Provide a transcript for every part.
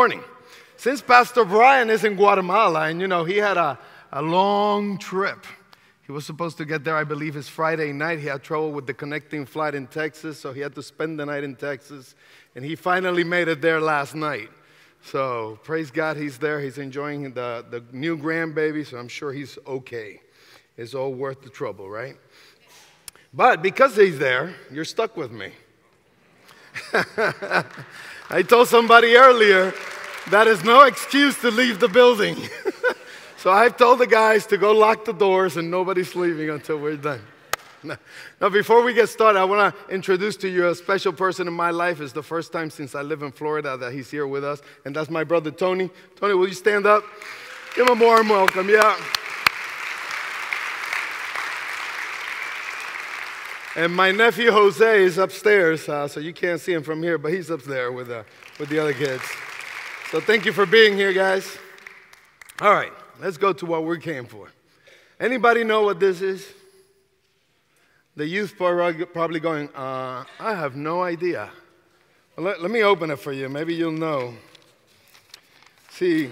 morning. Since Pastor Brian is in Guatemala, and you know, he had a, a long trip. He was supposed to get there, I believe, his Friday night. He had trouble with the connecting flight in Texas, so he had to spend the night in Texas. And he finally made it there last night. So praise God, he's there. He's enjoying the, the new grandbaby, so I'm sure he's okay. It's all worth the trouble, right? But because he's there, you're stuck with me. I told somebody earlier that is no excuse to leave the building. so I've told the guys to go lock the doors and nobody's leaving until we're done. Now, before we get started, I want to introduce to you a special person in my life. It's the first time since I live in Florida that he's here with us, and that's my brother Tony. Tony, will you stand up? Give him a warm welcome. Yeah. And my nephew Jose is upstairs, uh, so you can't see him from here, but he's up there with, uh, with the other kids. So thank you for being here, guys. All right, let's go to what we came for. Anybody know what this is? The youth probably going, uh, I have no idea. Well, let, let me open it for you. Maybe you'll know. See,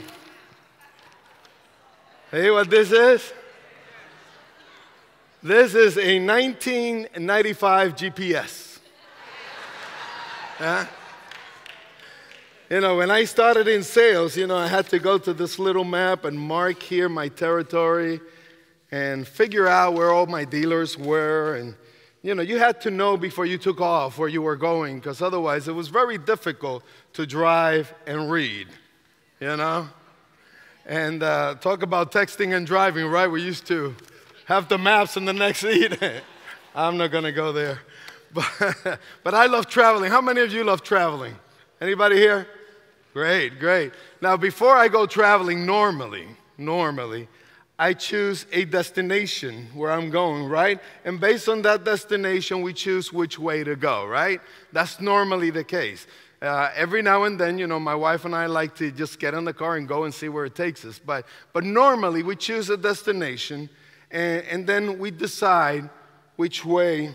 hey, what this is? This is a 1995 GPS. You know, when I started in sales, you know, I had to go to this little map and mark here my territory and figure out where all my dealers were. And, you know, you had to know before you took off where you were going because otherwise it was very difficult to drive and read, you know? And uh, talk about texting and driving, right? We used to have the maps in the next seat. I'm not going to go there. But, but I love traveling. How many of you love traveling? Anybody here? Great, great. Now, before I go traveling, normally, normally, I choose a destination where I'm going, right? And based on that destination, we choose which way to go, right? That's normally the case. Uh, every now and then, you know, my wife and I like to just get in the car and go and see where it takes us. But, but normally, we choose a destination and, and then we decide which way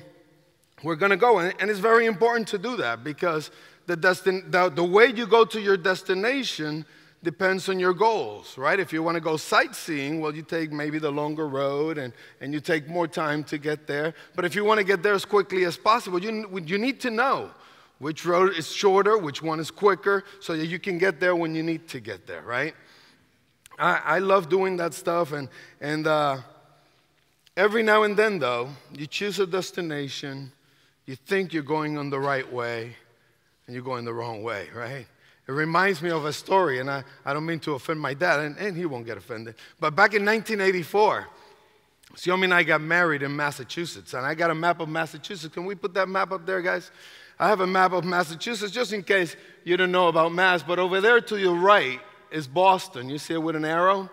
we're going to go. And, and, it's very important to do that because the, destin- the, the way you go to your destination depends on your goals, right? If you want to go sightseeing, well, you take maybe the longer road and, and you take more time to get there. But if you want to get there as quickly as possible, you, you need to know which road is shorter, which one is quicker, so that you can get there when you need to get there, right? I, I love doing that stuff, and, and uh, Every now and then, though, you choose a destination, you think you're going on the right way, and you're going the wrong way, right? It reminds me of a story, and I, I don't mean to offend my dad, and, and he won't get offended. But back in 1984, Xiaomi and I got married in Massachusetts, and I got a map of Massachusetts. Can we put that map up there, guys? I have a map of Massachusetts just in case you don't know about Mass, but over there to your right is Boston. You see it with an arrow?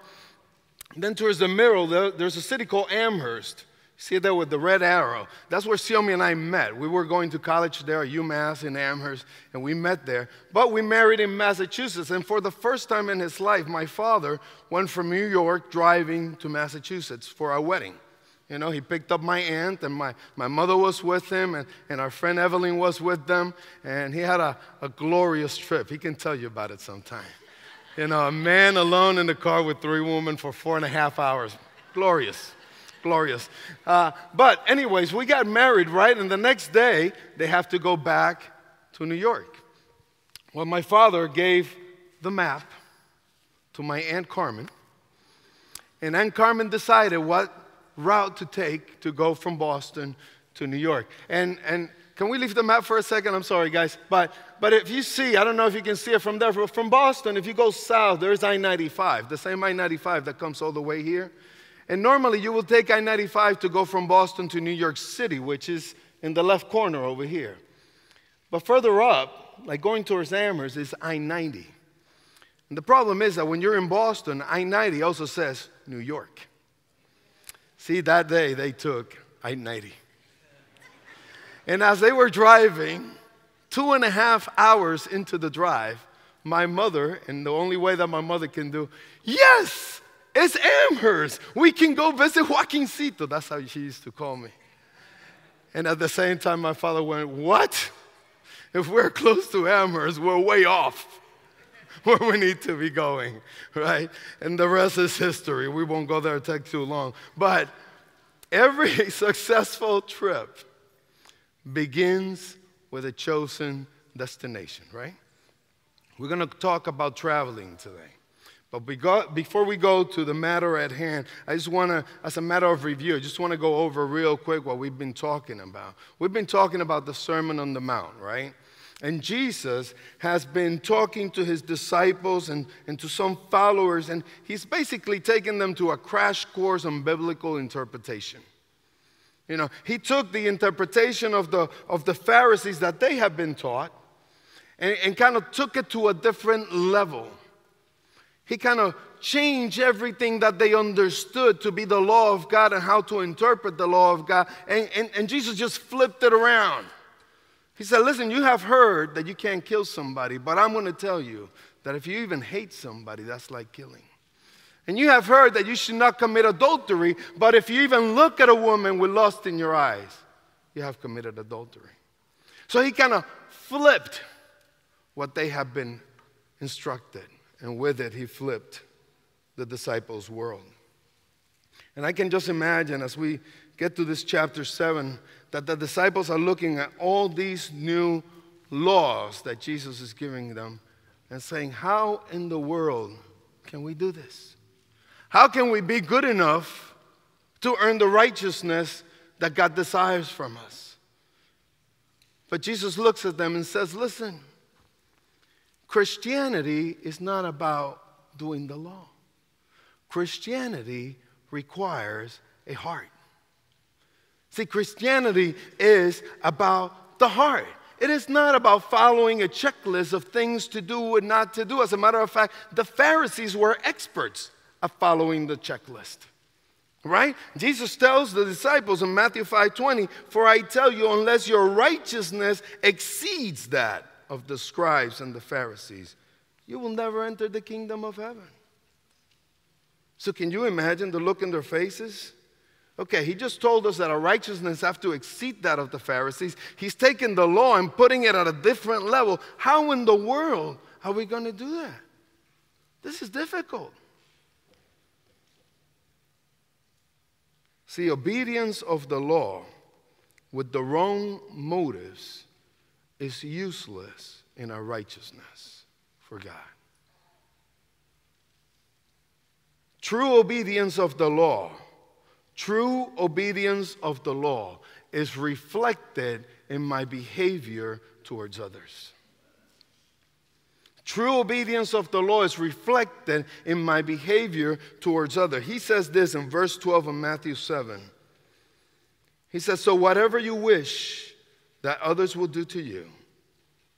Then towards the middle, there's a city called Amherst. See there with the red arrow? That's where Xiaomi and I met. We were going to college there at UMass in Amherst, and we met there. But we married in Massachusetts, and for the first time in his life, my father went from New York driving to Massachusetts for our wedding. You know, he picked up my aunt, and my, my mother was with him, and, and our friend Evelyn was with them, and he had a, a glorious trip. He can tell you about it sometime. You know, a man alone in the car with three women for four and a half hours. Glorious. Glorious. Uh, but, anyways, we got married, right? And the next day, they have to go back to New York. Well, my father gave the map to my Aunt Carmen, and Aunt Carmen decided what route to take to go from Boston to New York. And, and can we leave the map for a second? I'm sorry, guys. But, but if you see, I don't know if you can see it from there, from Boston, if you go south, there's I 95, the same I 95 that comes all the way here. And normally you will take I 95 to go from Boston to New York City, which is in the left corner over here. But further up, like going towards Amherst, is I 90. And the problem is that when you're in Boston, I 90 also says New York. See, that day they took I 90. And as they were driving, two and a half hours into the drive, my mother, and the only way that my mother can do, yes, it's Amherst. We can go visit Joaquincito. That's how she used to call me. And at the same time, my father went, What? If we're close to Amherst, we're way off. where we need to be going, right? And the rest is history. We won't go there, take too long. But every successful trip begins with a chosen destination, right? We're going to talk about traveling today. But we got, before we go to the matter at hand, I just want to, as a matter of review, I just want to go over real quick what we've been talking about. We've been talking about the Sermon on the Mount, right? And Jesus has been talking to his disciples and, and to some followers, and he's basically taken them to a crash course on biblical interpretation. You know, he took the interpretation of the, of the Pharisees that they had been taught and, and kind of took it to a different level. He kind of changed everything that they understood to be the law of God and how to interpret the law of God. And, and, and Jesus just flipped it around. He said, Listen, you have heard that you can't kill somebody, but I'm going to tell you that if you even hate somebody, that's like killing. And you have heard that you should not commit adultery, but if you even look at a woman with lust in your eyes, you have committed adultery. So he kind of flipped what they have been instructed and with it, he flipped the disciples' world. And I can just imagine as we get to this chapter 7 that the disciples are looking at all these new laws that Jesus is giving them and saying, How in the world can we do this? How can we be good enough to earn the righteousness that God desires from us? But Jesus looks at them and says, Listen, Christianity is not about doing the law. Christianity requires a heart. See, Christianity is about the heart. It is not about following a checklist of things to do and not to do. As a matter of fact, the Pharisees were experts at following the checklist. Right? Jesus tells the disciples in Matthew 5:20, "For I tell you, unless your righteousness exceeds that of the scribes and the Pharisees, you will never enter the kingdom of heaven. So, can you imagine the look in their faces? Okay, he just told us that our righteousness have to exceed that of the Pharisees. He's taking the law and putting it at a different level. How in the world are we going to do that? This is difficult. See, obedience of the law with the wrong motives is useless in our righteousness for God. True obedience of the law, true obedience of the law is reflected in my behavior towards others. True obedience of the law is reflected in my behavior towards others. He says this in verse 12 of Matthew 7. He says, So whatever you wish that others will do to you,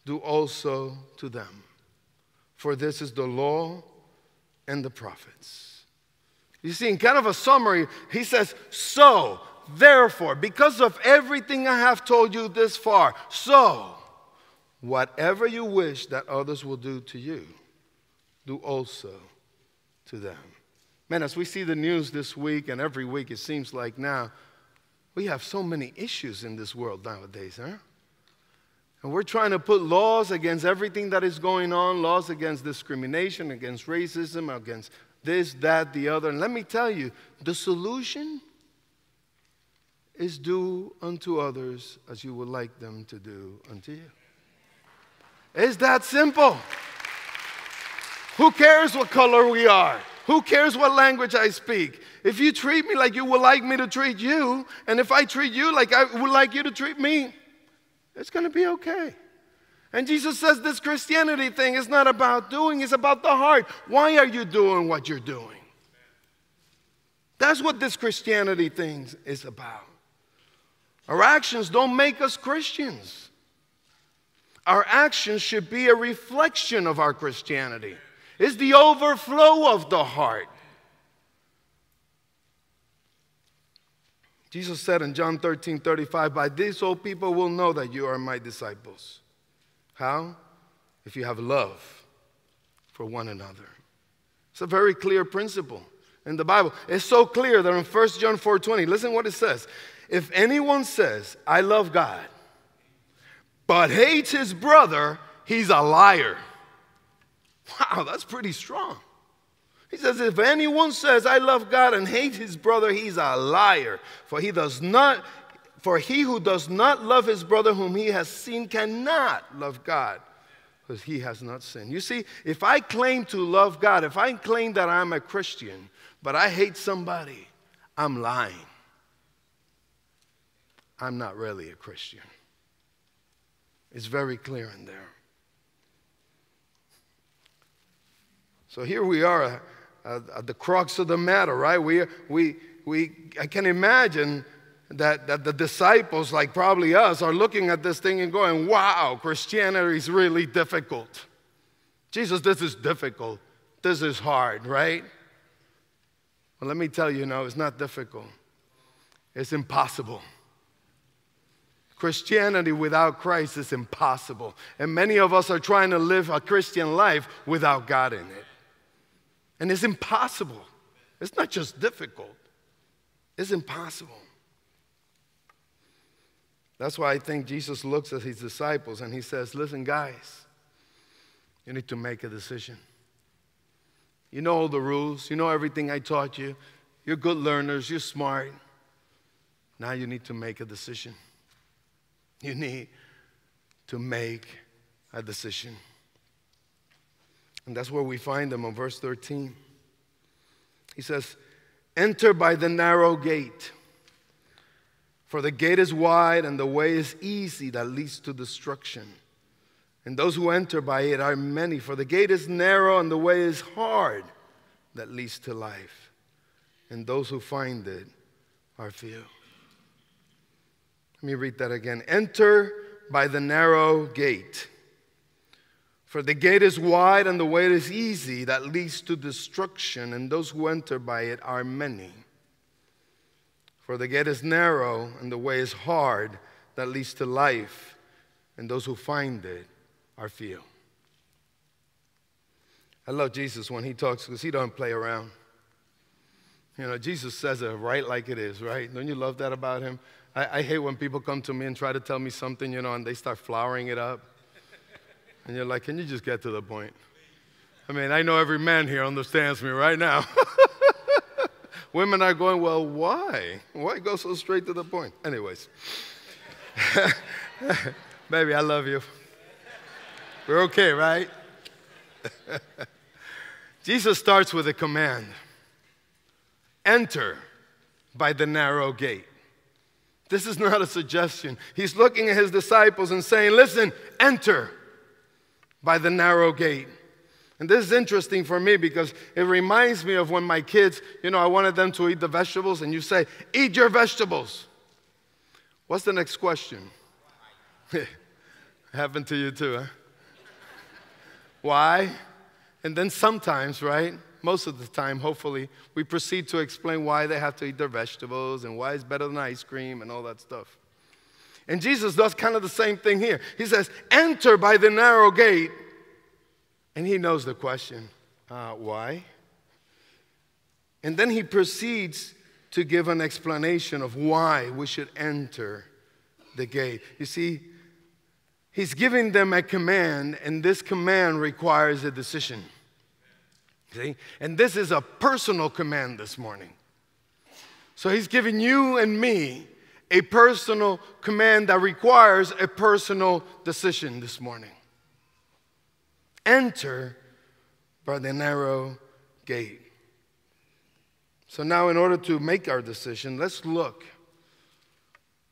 do also to them. For this is the law and the prophets. You see, in kind of a summary, he says, So, therefore, because of everything I have told you this far, so, whatever you wish that others will do to you, do also to them. Man, as we see the news this week and every week, it seems like now, we have so many issues in this world nowadays, huh? And we're trying to put laws against everything that is going on laws against discrimination, against racism, against this, that, the other. And let me tell you, the solution is do unto others as you would like them to do unto you. It's that simple. Who cares what color we are? Who cares what language I speak? If you treat me like you would like me to treat you, and if I treat you like I would like you to treat me, it's going to be okay. And Jesus says this Christianity thing is not about doing, it's about the heart. Why are you doing what you're doing? That's what this Christianity thing is about. Our actions don't make us Christians. Our actions should be a reflection of our Christianity. It's the overflow of the heart. Jesus said in John 13 35, By this all people will know that you are my disciples. How? If you have love for one another. It's a very clear principle in the Bible. It's so clear that in 1 John 4 20, listen what it says. If anyone says, I love God, but hates his brother, he's a liar. Wow, that's pretty strong. He says, If anyone says, I love God and hate his brother, he's a liar. For he does not, for he who does not love his brother whom he has seen cannot love God, because he has not sinned. You see, if I claim to love God, if I claim that I'm a Christian, but I hate somebody, I'm lying. I'm not really a Christian. It's very clear in there. So here we are at, at the crux of the matter, right? We, we, we, I can imagine that, that the disciples, like probably us, are looking at this thing and going, wow, Christianity is really difficult. Jesus, this is difficult. This is hard, right? Well, let me tell you, no, it's not difficult. It's impossible. Christianity without Christ is impossible. And many of us are trying to live a Christian life without God in it. And it's impossible. It's not just difficult, it's impossible. That's why I think Jesus looks at his disciples and he says, Listen, guys, you need to make a decision. You know all the rules, you know everything I taught you. You're good learners, you're smart. Now you need to make a decision. You need to make a decision. And that's where we find them in verse 13. He says, Enter by the narrow gate. For the gate is wide and the way is easy that leads to destruction. And those who enter by it are many. For the gate is narrow and the way is hard that leads to life. And those who find it are few. Let me read that again. Enter by the narrow gate. For the gate is wide and the way is easy that leads to destruction, and those who enter by it are many. For the gate is narrow and the way is hard that leads to life, and those who find it are few. I love Jesus when he talks because he don't play around. You know, Jesus says it right like it is, right? Don't you love that about him? I, I hate when people come to me and try to tell me something, you know, and they start flowering it up. And you're like, can you just get to the point? I mean, I know every man here understands me right now. Women are going, well, why? Why go so straight to the point? Anyways, baby, I love you. We're okay, right? Jesus starts with a command enter by the narrow gate. This is not a suggestion. He's looking at his disciples and saying, listen, enter by the narrow gate. And this is interesting for me because it reminds me of when my kids, you know, I wanted them to eat the vegetables, and you say, Eat your vegetables. What's the next question? Happened to you too, huh? Why? And then sometimes, right? Most of the time, hopefully, we proceed to explain why they have to eat their vegetables and why it's better than ice cream and all that stuff. And Jesus does kind of the same thing here. He says, Enter by the narrow gate. And he knows the question uh, why? And then he proceeds to give an explanation of why we should enter the gate. You see, he's giving them a command, and this command requires a decision. See? And this is a personal command this morning. So he's giving you and me a personal command that requires a personal decision this morning. Enter by the narrow gate. So, now in order to make our decision, let's look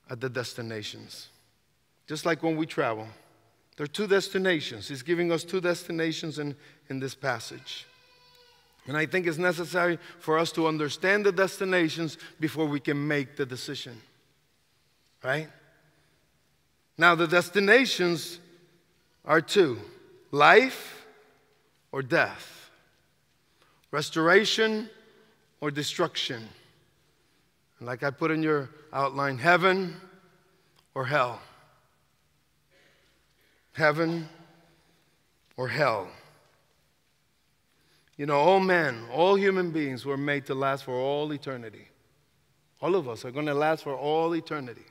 at the destinations. Just like when we travel, there are two destinations. He's giving us two destinations in, in this passage. And I think it's necessary for us to understand the destinations before we can make the decision right? Now, the destinations are two life or death, restoration or destruction. And like I put in your outline, heaven or hell. Heaven or hell. You know, all men, all human beings were made to last for all eternity. All of us are going to last for all eternity.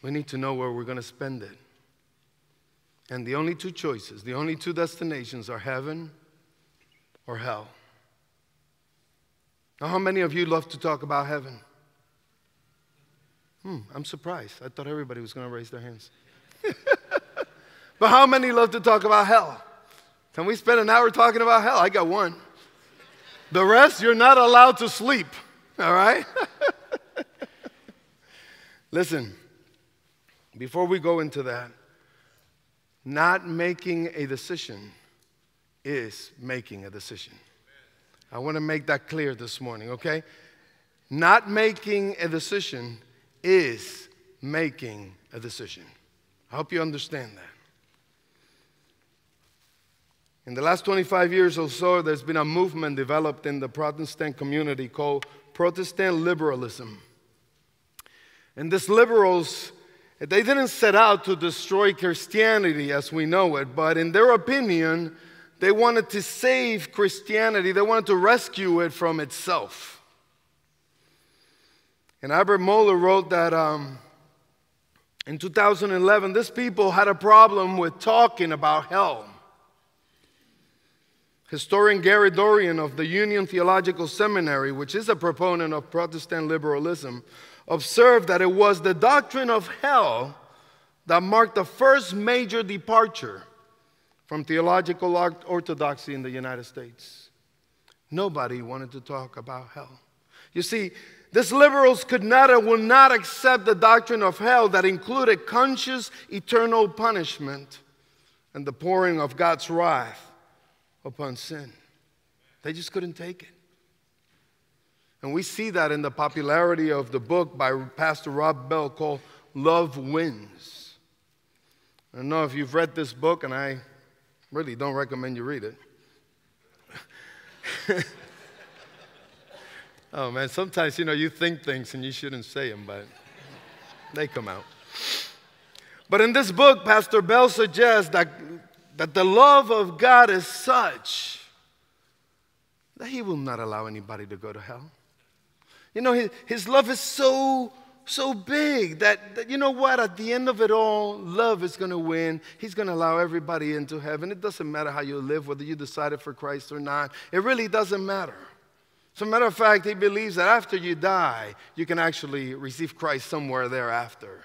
We need to know where we're going to spend it. And the only two choices, the only two destinations are heaven or hell. Now, how many of you love to talk about heaven? Hmm, I'm surprised. I thought everybody was going to raise their hands. but how many love to talk about hell? Can we spend an hour talking about hell? I got one. The rest, you're not allowed to sleep, all right? Listen, before we go into that, not making a decision is making a decision. I want to make that clear this morning, okay? Not making a decision is making a decision. I hope you understand that. In the last 25 years or so, there's been a movement developed in the Protestant community called Protestant liberalism. And these liberals, they didn't set out to destroy Christianity as we know it, but in their opinion, they wanted to save Christianity, they wanted to rescue it from itself. And Albert Mohler wrote that um, in 2011, these people had a problem with talking about hell. Historian Gary Dorrien of the Union Theological Seminary, which is a proponent of Protestant liberalism, observed that it was the doctrine of hell that marked the first major departure from theological orthodoxy in the United States. Nobody wanted to talk about hell. You see, these liberals could not and will not accept the doctrine of hell that included conscious eternal punishment and the pouring of God's wrath upon sin. They just couldn't take it. And we see that in the popularity of the book by Pastor Rob Bell called Love Wins. I don't know if you've read this book, and I really don't recommend you read it. oh man, sometimes you know you think things and you shouldn't say them, but they come out. But in this book, Pastor Bell suggests that, that the love of God is such that He will not allow anybody to go to hell. You know, his, his love is so, so big that, that, you know what, at the end of it all, love is going to win. He's going to allow everybody into heaven. It doesn't matter how you live, whether you decided for Christ or not. It really doesn't matter. As a matter of fact, he believes that after you die, you can actually receive Christ somewhere thereafter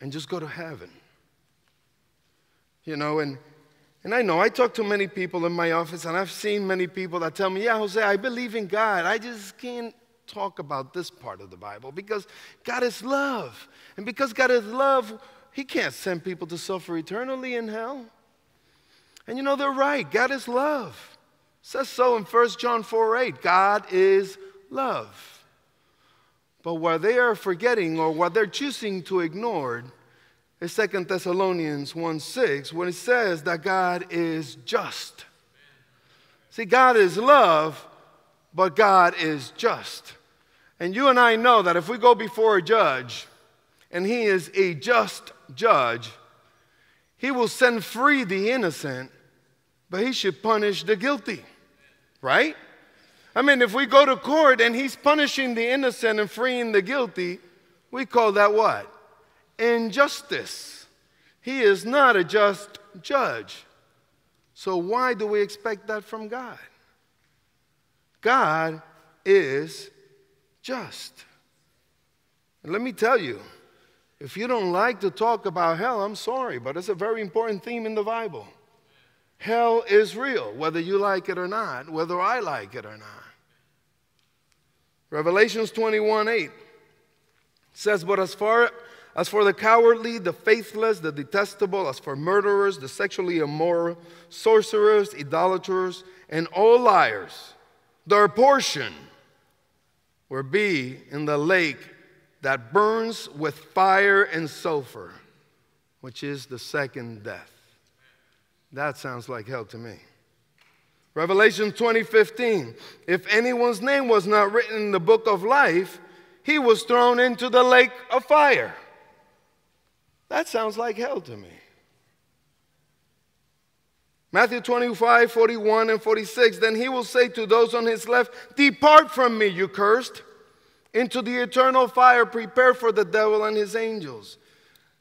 and just go to heaven. You know, and, and I know I talk to many people in my office, and I've seen many people that tell me, Yeah, Jose, I believe in God. I just can't talk about this part of the Bible because God is love. And because God is love, He can't send people to suffer eternally in hell. And you know, they're right. God is love. It says so in 1 John 4 8. God is love. But what they are forgetting or what they're choosing to ignore is 2 Thessalonians 1 6, when it says that God is just. See, God is love, but God is just. And you and I know that if we go before a judge and he is a just judge, he will send free the innocent, but he should punish the guilty, right? I mean, if we go to court and he's punishing the innocent and freeing the guilty, we call that what? Injustice. He is not a just judge. So, why do we expect that from God? God is just. And let me tell you, if you don't like to talk about hell, I'm sorry, but it's a very important theme in the Bible. Hell is real, whether you like it or not, whether I like it or not. Revelations 21 8 says, But as far as for the cowardly, the faithless, the detestable, as for murderers, the sexually immoral, sorcerers, idolaters, and all liars, their portion will be in the lake that burns with fire and sulfur, which is the second death. That sounds like hell to me. Revelation 20:15 If anyone's name was not written in the book of life, he was thrown into the lake of fire. That sounds like hell to me. Matthew 25, 41, and 46. Then he will say to those on his left, Depart from me, you cursed, into the eternal fire prepared for the devil and his angels.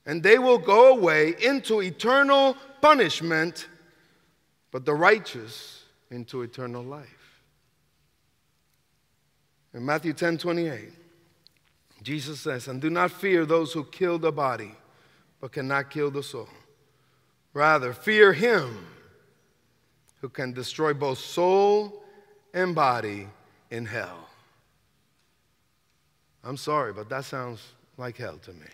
and they will go away into eternal punishment, but the righteous into eternal life. In Matthew 10 28, Jesus says, And do not fear those who kill the body, but cannot kill the soul. Rather, fear him who can destroy both soul and body in hell. I'm sorry, but that sounds like hell to me.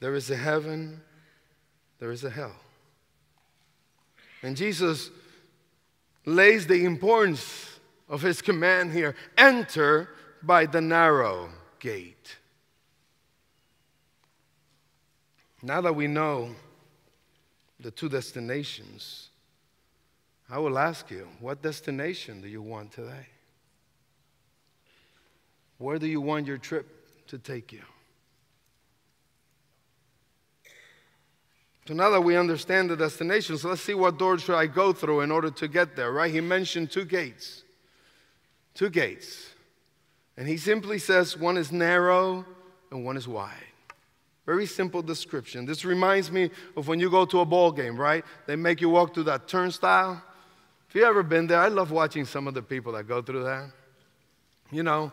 There is a heaven, there is a hell. And Jesus lays the importance of his command here enter by the narrow gate. Now that we know the two destinations, I will ask you, what destination do you want today? Where do you want your trip to take you? So now that we understand the destinations, let's see what door should I go through in order to get there, right? He mentioned two gates. Two gates. And he simply says one is narrow and one is wide. Very simple description. This reminds me of when you go to a ball game, right? They make you walk through that turnstile. If you ever been there, I love watching some of the people that go through that. You know,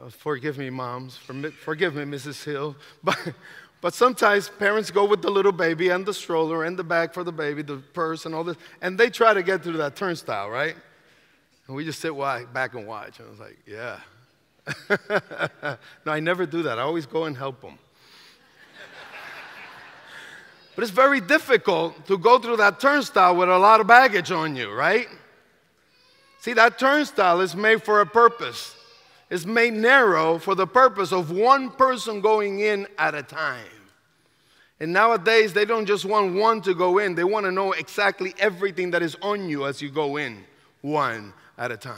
uh, forgive me, moms, forgive me, Mrs. Hill, but but sometimes parents go with the little baby and the stroller and the bag for the baby, the purse and all this, and they try to get through that turnstile, right? And we just sit back and watch. And I was like, yeah. no, I never do that. I always go and help them. But it's very difficult to go through that turnstile with a lot of baggage on you, right? See, that turnstile is made for a purpose. It's made narrow for the purpose of one person going in at a time. And nowadays, they don't just want one to go in, they want to know exactly everything that is on you as you go in, one at a time.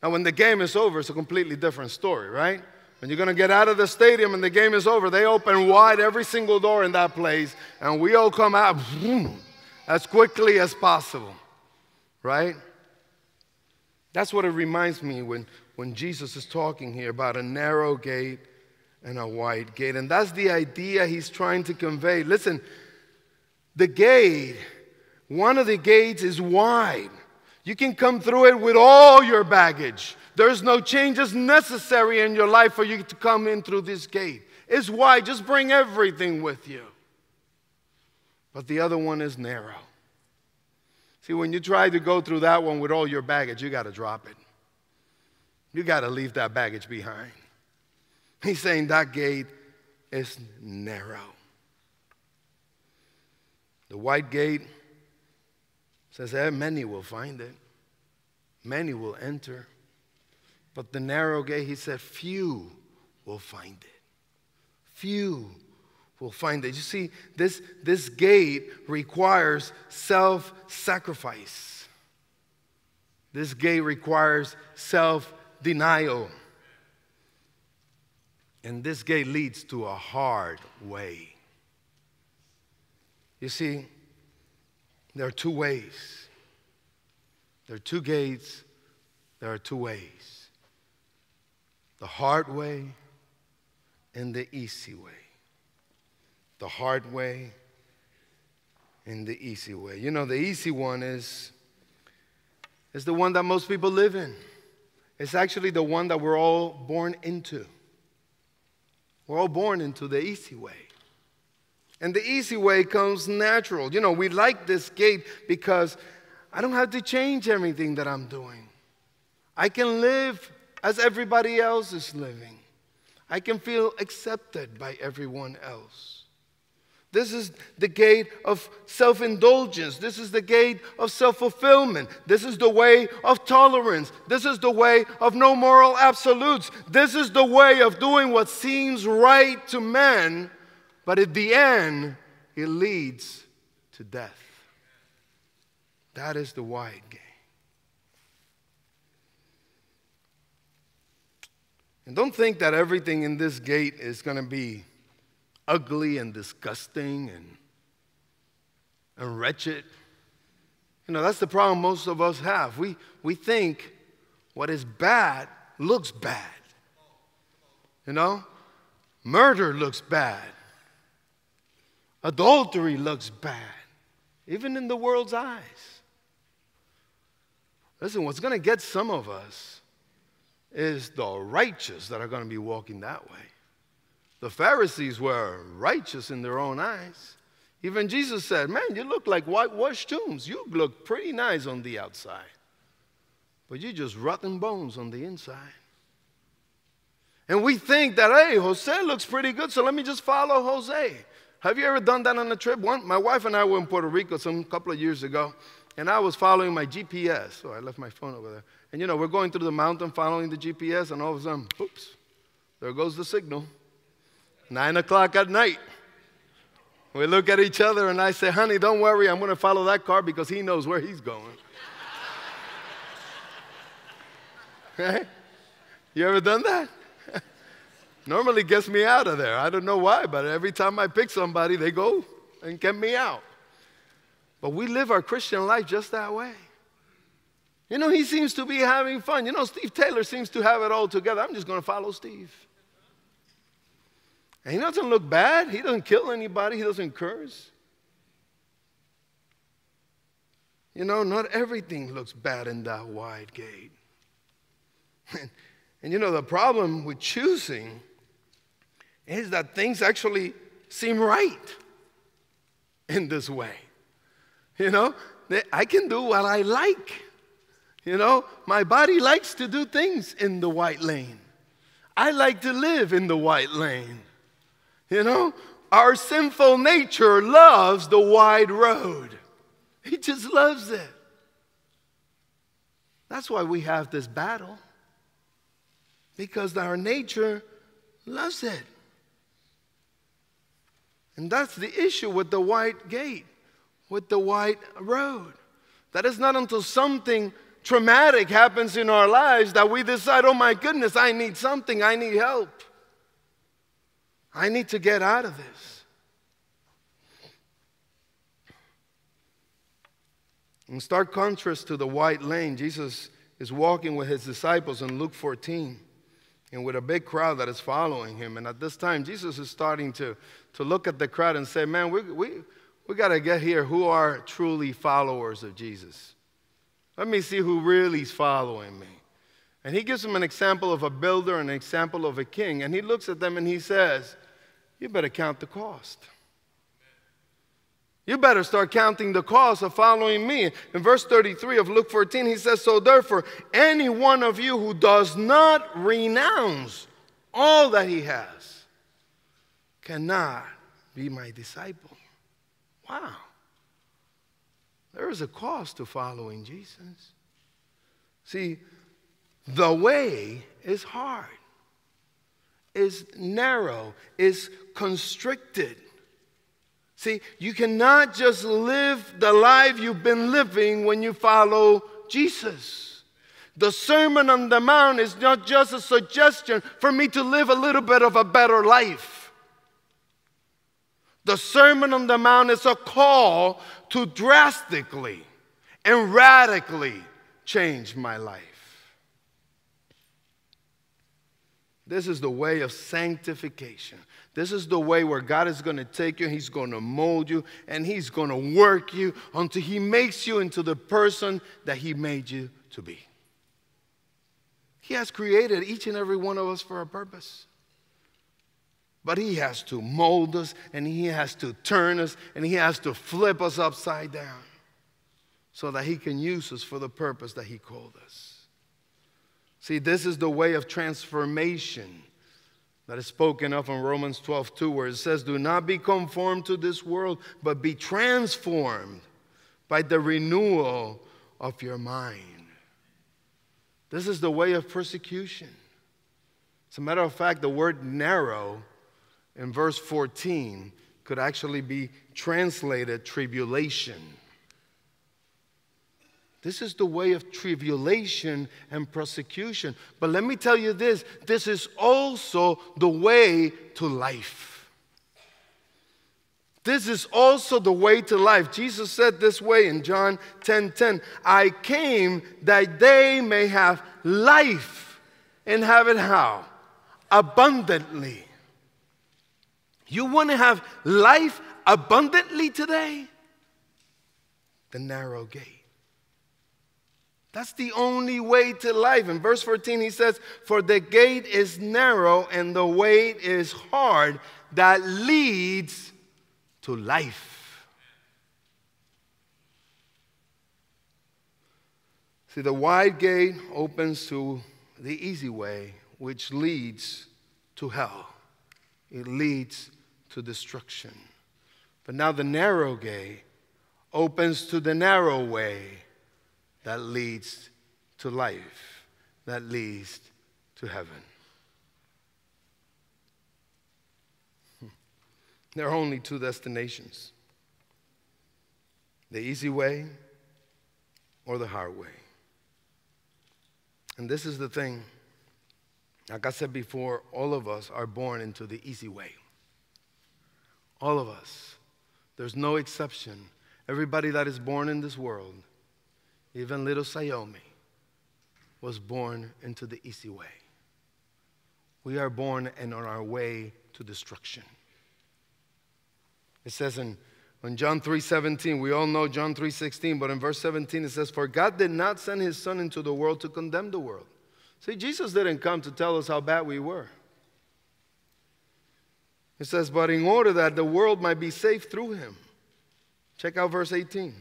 Now, when the game is over, it's a completely different story, right? When you're going to get out of the stadium and the game is over, they open wide every single door in that place, and we all come out as quickly as possible, right? That's what it reminds me when, when Jesus is talking here about a narrow gate and a wide gate. And that's the idea he's trying to convey. Listen, the gate, one of the gates is wide. You can come through it with all your baggage. There's no changes necessary in your life for you to come in through this gate. It's wide, just bring everything with you. But the other one is narrow. See, when you try to go through that one with all your baggage, you got to drop it. You got to leave that baggage behind. He's saying that gate is narrow. The white gate says, eh, many will find it, many will enter. But the narrow gate, he said, few will find it. Few will find it. You see, this, this gate requires self sacrifice. This gate requires self denial. And this gate leads to a hard way. You see, there are two ways. There are two gates, there are two ways the hard way and the easy way. The hard way and the easy way. You know, the easy one is, is the one that most people live in. It's actually the one that we're all born into. We're all born into the easy way. And the easy way comes natural. You know, we like this gate because I don't have to change everything that I'm doing. I can live as everybody else is living. I can feel accepted by everyone else. This is the gate of self indulgence. This is the gate of self fulfillment. This is the way of tolerance. This is the way of no moral absolutes. This is the way of doing what seems right to men, but at the end, it leads to death. That is the wide gate. And don't think that everything in this gate is going to be ugly and disgusting and, and wretched. You know, that's the problem most of us have. We, we think what is bad looks bad. You know? Murder looks bad. Adultery looks bad, even in the world's eyes. Listen, what's going to get some of us is the righteous that are going to be walking that way. The Pharisees were righteous in their own eyes. Even Jesus said, Man, you look like whitewashed tombs. You look pretty nice on the outside, but you're just rotten bones on the inside. And we think that, hey, Jose looks pretty good, so let me just follow Jose. Have you ever done that on a trip? One, my wife and I were in Puerto Rico some couple of years ago, and I was following my GPS. So oh, I left my phone over there. And you know, we're going through the mountain following the GPS, and all of a sudden, oops, there goes the signal. Nine o'clock at night. We look at each other, and I say, honey, don't worry, I'm going to follow that car because he knows where he's going. right? You ever done that? Normally gets me out of there. I don't know why, but every time I pick somebody, they go and get me out. But we live our Christian life just that way. You know, he seems to be having fun. You know, Steve Taylor seems to have it all together. I'm just going to follow Steve. And he doesn't look bad. He doesn't kill anybody. He doesn't curse. You know, not everything looks bad in that wide gate. and, and you know, the problem with choosing is that things actually seem right in this way. You know, I can do what I like. You know, my body likes to do things in the white lane. I like to live in the white lane. You know, our sinful nature loves the wide road, he just loves it. That's why we have this battle, because our nature loves it. And that's the issue with the white gate, with the white road. That is not until something traumatic happens in our lives that we decide, oh my goodness, I need something, I need help. I need to get out of this. In stark contrast to the white lane, Jesus is walking with his disciples in Luke 14 and with a big crowd that is following him. And at this time, Jesus is starting to, to look at the crowd and say, Man, we, we, we got to get here who are truly followers of Jesus. Let me see who really is following me. And he gives them an example of a builder, and an example of a king. And he looks at them and he says, You better count the cost. You better start counting the cost of following me. In verse 33 of Luke 14, he says, So therefore, any one of you who does not renounce all that he has cannot be my disciple. Wow. There is a cost to following Jesus. See, the way is hard, is narrow, is constricted. See, you cannot just live the life you've been living when you follow Jesus. The Sermon on the Mount is not just a suggestion for me to live a little bit of a better life. The Sermon on the Mount is a call to drastically and radically change my life. This is the way of sanctification. This is the way where God is going to take you, He's going to mold you, and He's going to work you until He makes you into the person that He made you to be. He has created each and every one of us for a purpose. But He has to mold us, and He has to turn us, and He has to flip us upside down so that He can use us for the purpose that He called us. See, this is the way of transformation that is spoken of in Romans 12, 2, where it says, Do not be conformed to this world, but be transformed by the renewal of your mind. This is the way of persecution. As a matter of fact, the word narrow in verse 14 could actually be translated tribulation. This is the way of tribulation and persecution. But let me tell you this this is also the way to life. This is also the way to life. Jesus said this way in John 10 10 I came that they may have life and have it how? Abundantly. You want to have life abundantly today? The narrow gate. That's the only way to life. In verse 14, he says, For the gate is narrow and the way is hard that leads to life. See, the wide gate opens to the easy way, which leads to hell. It leads to destruction. But now the narrow gate opens to the narrow way that leads to life, that leads to heaven. There are only two destinations the easy way or the hard way. And this is the thing. Like I said before, all of us are born into the easy way. All of us. There's no exception. Everybody that is born in this world, even little Sayomi, was born into the easy way. We are born and on our way to destruction. It says in, in John 3:17, we all know John 3:16, but in verse 17 it says, For God did not send his son into the world to condemn the world. See, Jesus didn't come to tell us how bad we were. It says, But in order that the world might be saved through him. Check out verse 18.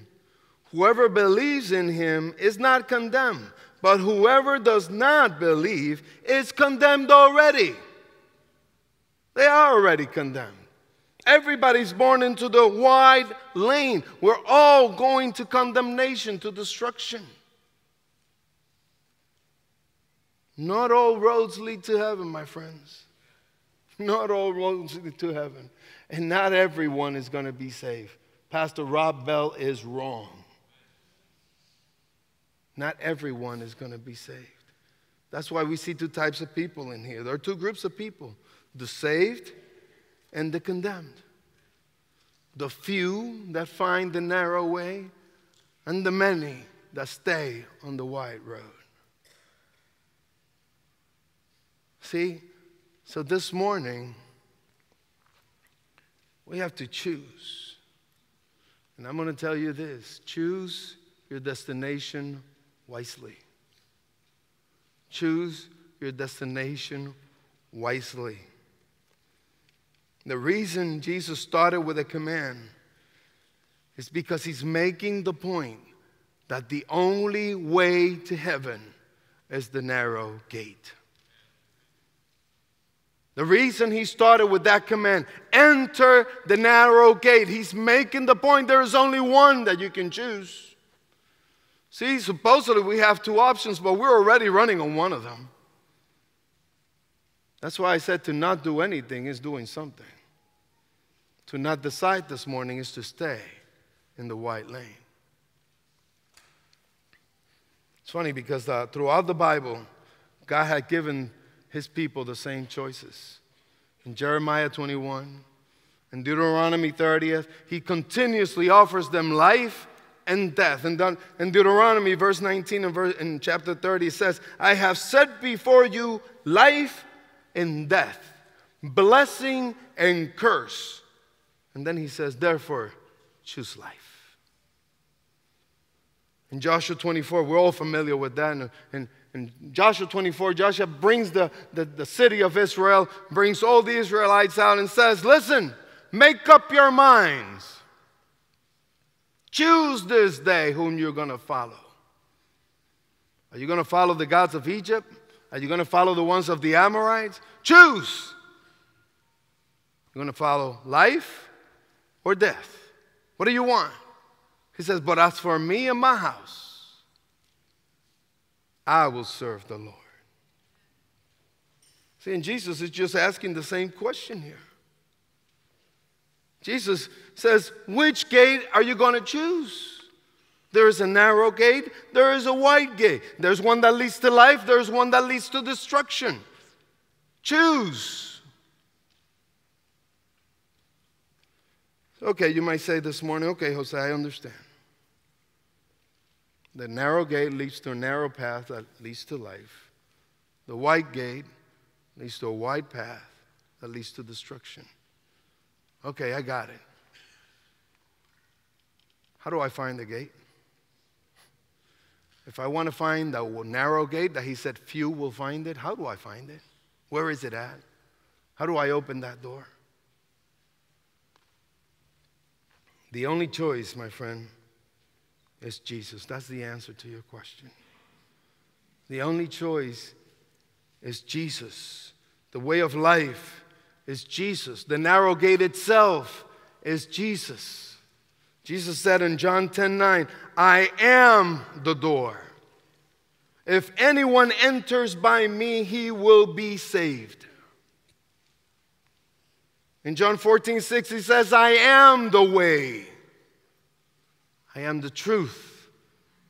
Whoever believes in him is not condemned, but whoever does not believe is condemned already. They are already condemned. Everybody's born into the wide lane. We're all going to condemnation, to destruction. Not all roads lead to heaven, my friends. Not all roads lead to heaven. And not everyone is going to be saved. Pastor Rob Bell is wrong. Not everyone is going to be saved. That's why we see two types of people in here. There are two groups of people the saved and the condemned. The few that find the narrow way, and the many that stay on the wide road. See, so this morning, we have to choose. And I'm going to tell you this choose your destination wisely. Choose your destination wisely. The reason Jesus started with a command is because he's making the point that the only way to heaven is the narrow gate. The reason he started with that command, enter the narrow gate, he's making the point there is only one that you can choose. See, supposedly we have two options, but we're already running on one of them. That's why I said to not do anything is doing something. To not decide this morning is to stay in the white lane. It's funny because uh, throughout the Bible, God had given his people the same choices. In Jeremiah 21, in Deuteronomy 30th, he continuously offers them life and death. And in Deuteronomy, verse 19 and verse, in chapter 30, it says, I have set before you life and death, blessing and curse. And then he says, therefore, choose life. In Joshua 24, we're all familiar with that. And, and, in Joshua 24, Joshua brings the, the, the city of Israel, brings all the Israelites out and says, Listen, make up your minds. Choose this day whom you're going to follow. Are you going to follow the gods of Egypt? Are you going to follow the ones of the Amorites? Choose. You're going to follow life or death. What do you want? He says, But as for me and my house, I will serve the Lord. See, and Jesus is just asking the same question here. Jesus says, Which gate are you going to choose? There is a narrow gate, there is a wide gate. There's one that leads to life, there's one that leads to destruction. Choose. Okay, you might say this morning, okay, Jose, I understand. The narrow gate leads to a narrow path that leads to life. The wide gate leads to a wide path that leads to destruction. Okay, I got it. How do I find the gate? If I want to find the narrow gate that he said few will find it, how do I find it? Where is it at? How do I open that door? The only choice, my friend, is Jesus. That's the answer to your question. The only choice is Jesus. The way of life is Jesus. The narrow gate itself is Jesus. Jesus said in John 10 9, I am the door. If anyone enters by me, he will be saved. In John 14 6, he says, I am the way, I am the truth,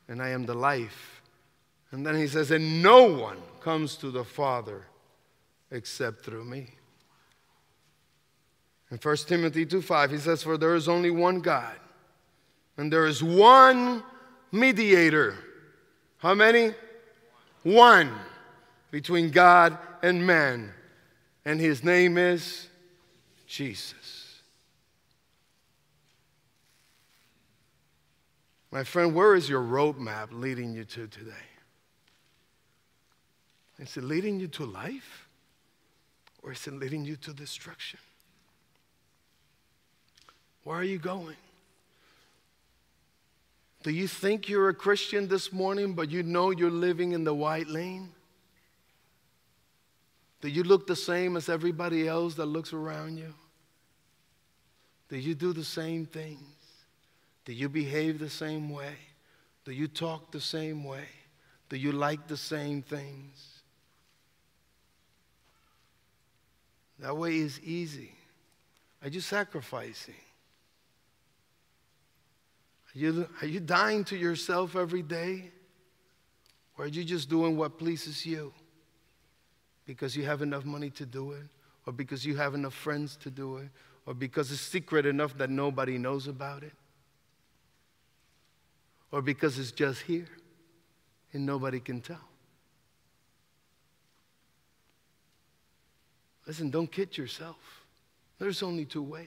and I am the life. And then he says, And no one comes to the Father except through me. In 1 Timothy 2 5, he says, For there is only one God, and there is one mediator. How many? One between God and man, and his name is Jesus. My friend, where is your roadmap leading you to today? Is it leading you to life? Or is it leading you to destruction? Where are you going? Do you think you're a Christian this morning, but you know you're living in the white lane? Do you look the same as everybody else that looks around you? Do you do the same things? Do you behave the same way? Do you talk the same way? Do you like the same things? That way is easy. Are you sacrificing? Are you, are you dying to yourself every day? Or are you just doing what pleases you? Because you have enough money to do it? Or because you have enough friends to do it? Or because it's secret enough that nobody knows about it? Or because it's just here and nobody can tell? Listen, don't kid yourself. There's only two ways.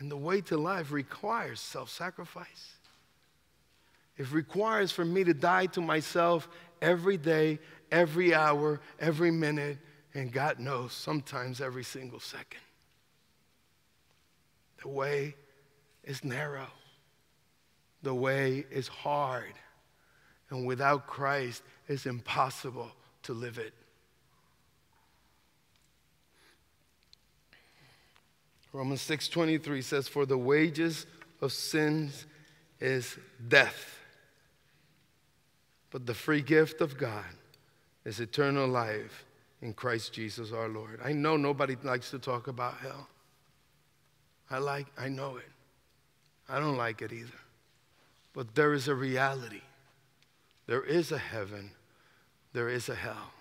And the way to life requires self sacrifice. It requires for me to die to myself every day, every hour, every minute, and God knows, sometimes every single second. The way is narrow, the way is hard, and without Christ, it's impossible to live it. Romans 6:23 says for the wages of sins is death. But the free gift of God is eternal life in Christ Jesus our Lord. I know nobody likes to talk about hell. I like I know it. I don't like it either. But there is a reality. There is a heaven. There is a hell.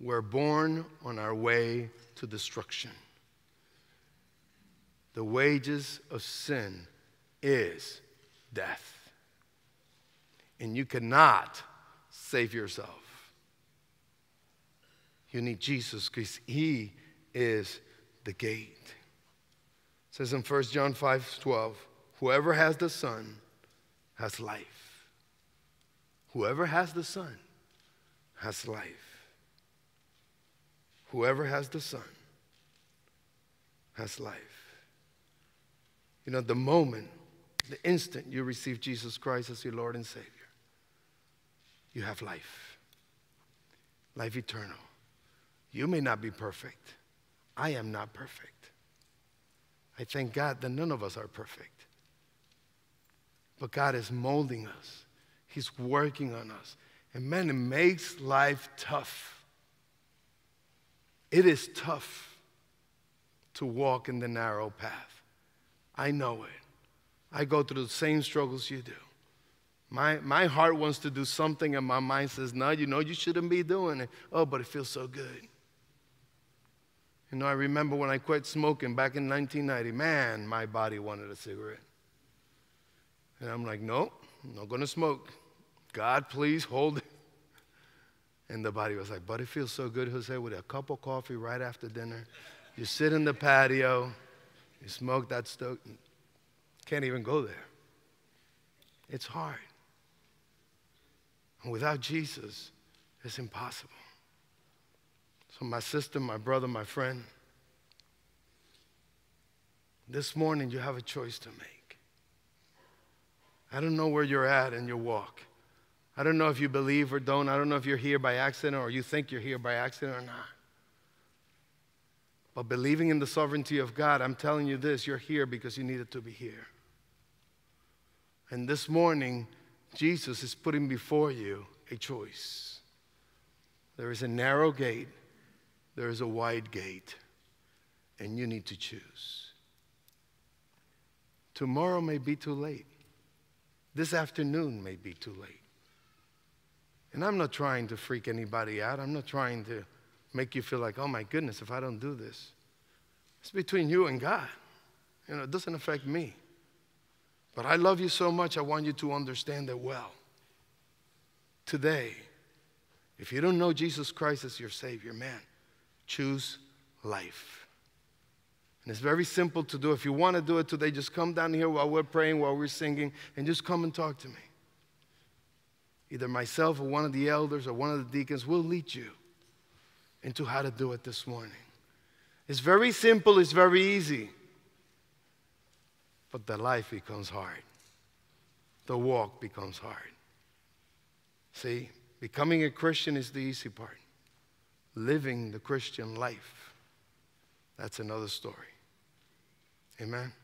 We're born on our way to destruction. The wages of sin is death. And you cannot save yourself. You need Jesus because he is the gate. It says in 1 John 5 12, whoever has the Son has life. Whoever has the Son has life. Whoever has the Son has life. You know, the moment, the instant you receive Jesus Christ as your Lord and Savior, you have life, life eternal. You may not be perfect. I am not perfect. I thank God that none of us are perfect. But God is molding us, He's working on us. And man, it makes life tough. It is tough to walk in the narrow path. I know it. I go through the same struggles you do. My, my heart wants to do something, and my mind says, No, you know, you shouldn't be doing it. Oh, but it feels so good. You know, I remember when I quit smoking back in 1990, man, my body wanted a cigarette. And I'm like, Nope, I'm not going to smoke. God, please hold it. And the body was like, But it feels so good, Jose, with a cup of coffee right after dinner. You sit in the patio, you smoke that stove, can't even go there. It's hard. And without Jesus, it's impossible. So, my sister, my brother, my friend, this morning you have a choice to make. I don't know where you're at in your walk. I don't know if you believe or don't. I don't know if you're here by accident or you think you're here by accident or not. But believing in the sovereignty of God, I'm telling you this you're here because you needed to be here. And this morning, Jesus is putting before you a choice. There is a narrow gate, there is a wide gate, and you need to choose. Tomorrow may be too late. This afternoon may be too late. And I'm not trying to freak anybody out. I'm not trying to make you feel like, oh my goodness, if I don't do this. It's between you and God. You know, it doesn't affect me. But I love you so much, I want you to understand that well. Today, if you don't know Jesus Christ as your Savior, man, choose life. And it's very simple to do. If you want to do it today, just come down here while we're praying, while we're singing, and just come and talk to me. Either myself or one of the elders or one of the deacons will lead you into how to do it this morning. It's very simple, it's very easy but the life becomes hard. The walk becomes hard. See, becoming a Christian is the easy part. Living the Christian life, that's another story. Amen.